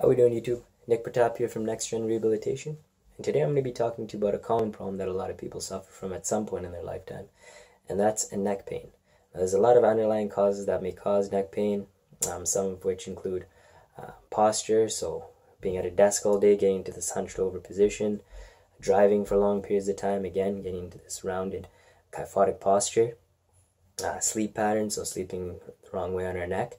How we doing YouTube? Nick Pratap here from Next Gen Rehabilitation. And today I'm going to be talking to you about a common problem that a lot of people suffer from at some point in their lifetime. And that's a neck pain. Now, there's a lot of underlying causes that may cause neck pain, um, some of which include uh, posture, so being at a desk all day, getting into this hunched over position, driving for long periods of time, again, getting into this rounded kyphotic posture, uh, sleep patterns, so sleeping the wrong way on our neck,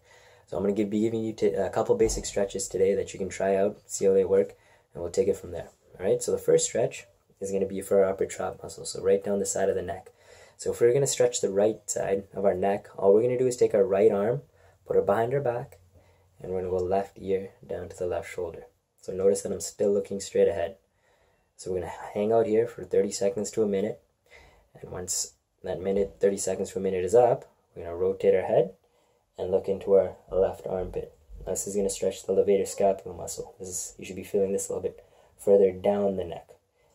so I'm going to be giving you a couple basic stretches today that you can try out, see how they work, and we'll take it from there. All right, so the first stretch is going to be for our upper trap muscle, so right down the side of the neck. So if we're going to stretch the right side of our neck, all we're going to do is take our right arm, put it behind our back, and we're going to go left ear down to the left shoulder. So notice that I'm still looking straight ahead. So we're going to hang out here for 30 seconds to a minute. And once that minute, 30 seconds to a minute is up, we're going to rotate our head and look into our left armpit. This is going to stretch the levator scapular muscle. This is, you should be feeling this a little bit further down the neck.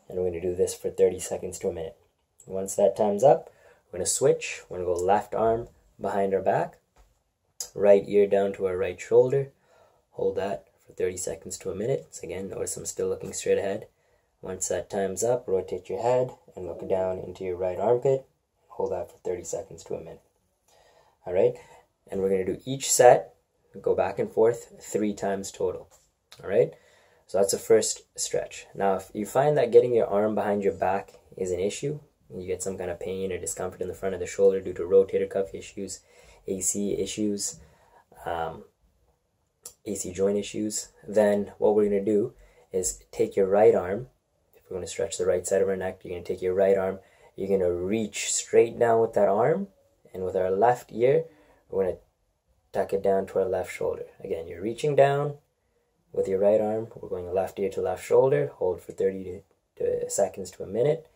And we're going to do this for 30 seconds to a minute. Once that time's up, we're going to switch. We're going to go left arm behind our back, right ear down to our right shoulder. Hold that for 30 seconds to a minute. So again, notice I'm still looking straight ahead. Once that time's up, rotate your head and look down into your right armpit. Hold that for 30 seconds to a minute. All right and we're going to do each set, go back and forth three times total. All right? So that's the first stretch. Now, if you find that getting your arm behind your back is an issue, you get some kind of pain or discomfort in the front of the shoulder due to rotator cuff issues, AC issues, um, AC joint issues, then what we're going to do is take your right arm. If we're going to stretch the right side of our neck, you're going to take your right arm. You're going to reach straight down with that arm, and with our left ear, we're going to tuck it down to our left shoulder. Again, you're reaching down with your right arm. We're going left ear to left shoulder. Hold for 30 to, to seconds to a minute.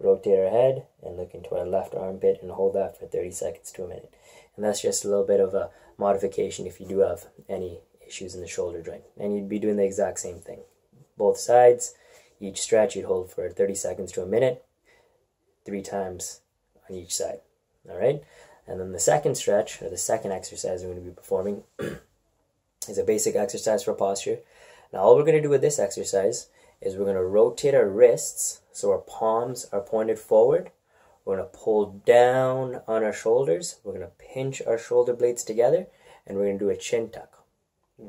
Rotate our head and look into our left armpit and hold that for 30 seconds to a minute. And that's just a little bit of a modification if you do have any issues in the shoulder joint. And you'd be doing the exact same thing. Both sides, each stretch you'd hold for 30 seconds to a minute, three times on each side. All right? And then the second stretch, or the second exercise we're going to be performing, is a basic exercise for posture. Now, all we're going to do with this exercise is we're going to rotate our wrists so our palms are pointed forward. We're going to pull down on our shoulders. We're going to pinch our shoulder blades together, and we're going to do a chin tuck.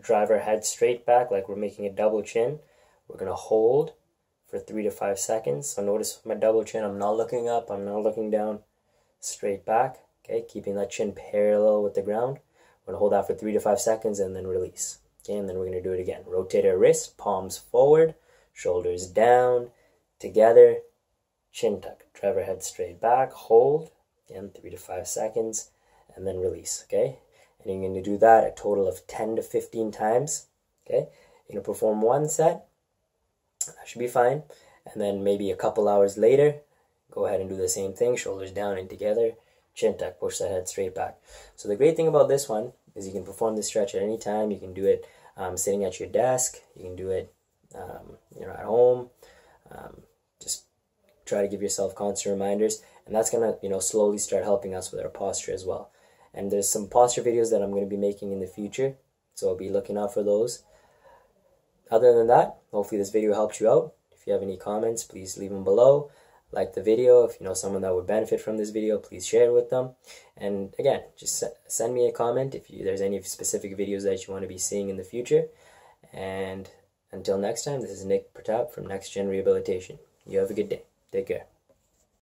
Drive our head straight back like we're making a double chin. We're going to hold for three to five seconds. So notice my double chin, I'm not looking up, I'm not looking down, straight back. Okay, keeping that chin parallel with the ground. We're going to hold that for three to five seconds and then release. Okay, and then we're going to do it again. Rotate our wrist, palms forward, shoulders down, together, chin tuck. Drive our head straight back, hold, again, three to five seconds, and then release. Okay, and you're going to do that a total of 10 to 15 times. Okay, you're going to perform one set, that should be fine. And then maybe a couple hours later, go ahead and do the same thing, shoulders down and together, chin tuck, push the head straight back. So the great thing about this one is you can perform this stretch at any time. You can do it um, sitting at your desk. You can do it, um, you know, at home. Um, just try to give yourself constant reminders, and that's gonna, you know, slowly start helping us with our posture as well. And there's some posture videos that I'm going to be making in the future, so I'll be looking out for those. Other than that, hopefully this video helped you out. If you have any comments, please leave them below like the video. If you know someone that would benefit from this video, please share it with them. And again, just send me a comment if you, there's any specific videos that you want to be seeing in the future. And until next time, this is Nick Pratap from Next Gen Rehabilitation. You have a good day. Take care.